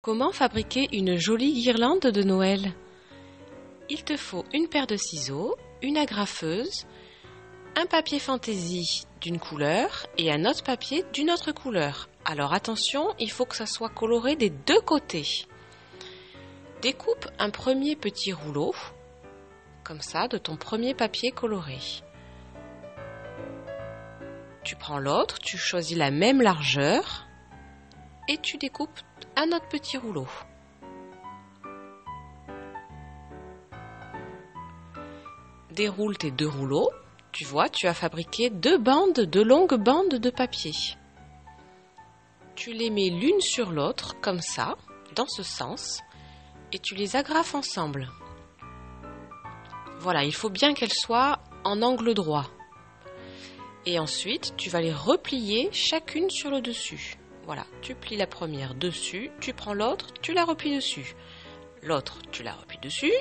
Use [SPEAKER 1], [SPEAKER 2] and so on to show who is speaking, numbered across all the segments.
[SPEAKER 1] Comment fabriquer une jolie guirlande de Noël? Il te faut une paire de ciseaux, une agrafeuse, un papier fantaisie d'une couleur et un autre papier d'une autre couleur. Alors attention, il faut que ça soit coloré des deux côtés. Découpe un premier petit rouleau, comme ça, de ton premier papier coloré. Tu prends l'autre, tu choisis la même largeur et tu découpes un autre petit rouleau. Déroule tes deux rouleaux. Tu vois, tu as fabriqué deux bandes, de longues bandes de papier. Tu les mets l'une sur l'autre, comme ça, dans ce sens, et tu les agrafes ensemble. Voilà, il faut bien qu'elles soient en angle droit. Et ensuite, tu vas les replier chacune sur le dessus. Voilà, tu plies la première dessus, tu prends l'autre, tu la replies dessus. L'autre, tu la replies dessus,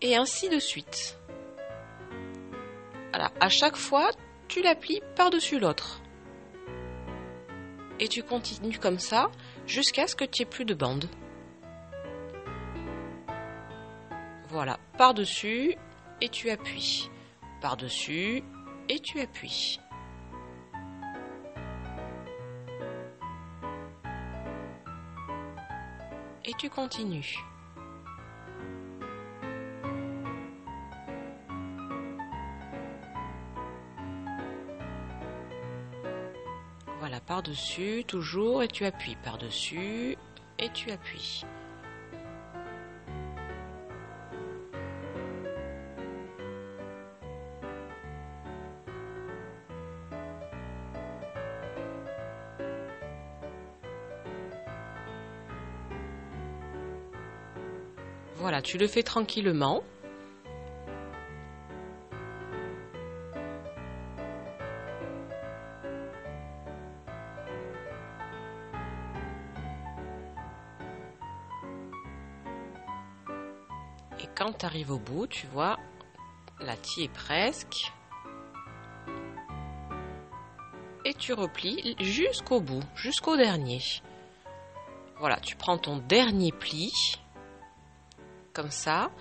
[SPEAKER 1] et ainsi de suite. Voilà, à chaque fois, tu la plies par-dessus l'autre. Et tu continues comme ça jusqu'à ce que tu aies plus de bandes. Voilà, par-dessus et tu appuies. Par-dessus et tu appuies. Et tu continues. Voilà, par-dessus, toujours, et tu appuies. Par-dessus, et tu appuies. Voilà, tu le fais tranquillement. Et quand tu arrives au bout, tu vois, la tige est presque. Et tu replies jusqu'au bout, jusqu'au dernier. Voilà, tu prends ton dernier pli comme ça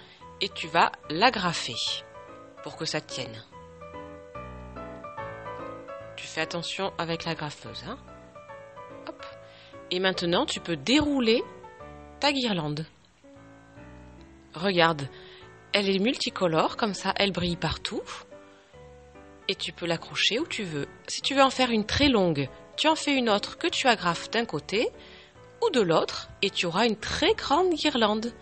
[SPEAKER 1] et tu vas l'agrafer pour que ça tienne. Tu fais attention avec l'agrafeuse. Hein. Et maintenant, tu peux dérouler ta guirlande. Regarde, elle est multicolore, comme ça, elle brille partout. Et tu peux l'accrocher où tu veux. Si tu veux en faire une très longue, tu en fais une autre que tu agrafes d'un côté ou de l'autre, et tu auras une très grande guirlande.